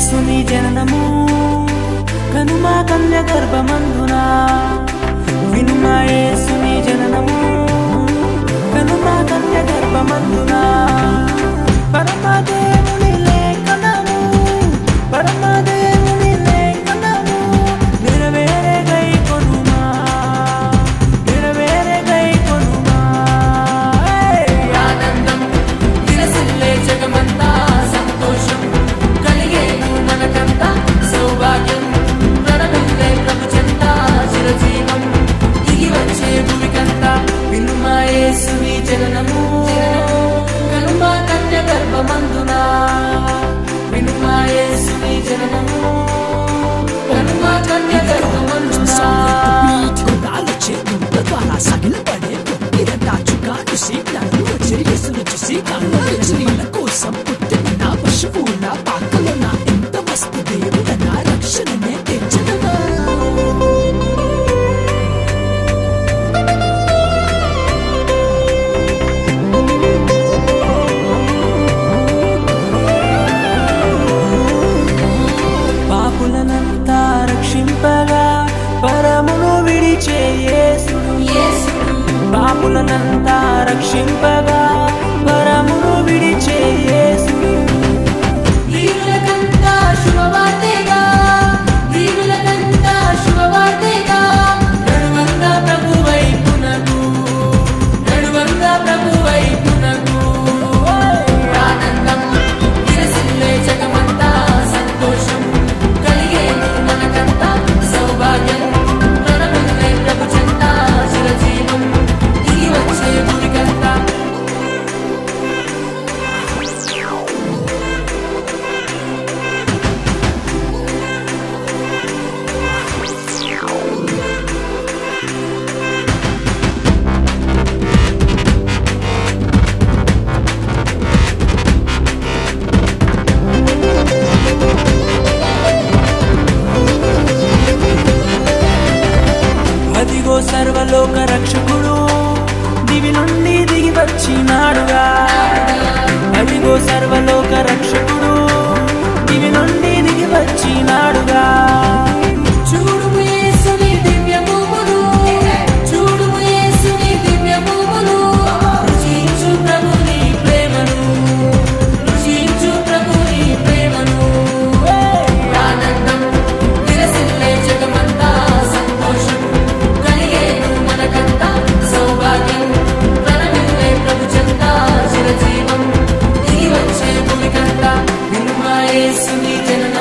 యేసుని జననము. కనుమ కన్య గర్భమందున స్త్రీల కోసం పుట్టిన నా పశువుల పాకలో నా ఎంత వస్తు దేవుడ నా రక్షణనే తెచ్చదనా పాపులనంతా రక్షింపగా పరమును విడిచే యేసుడు పాపులనంతా రక్షింపగా జీవి నుండి దిగి వచ్చినాడుగా. అదిగో సర్వలోక రక్షకుడు దివి నుండి దిగి వచ్చినాడు. Sweet know.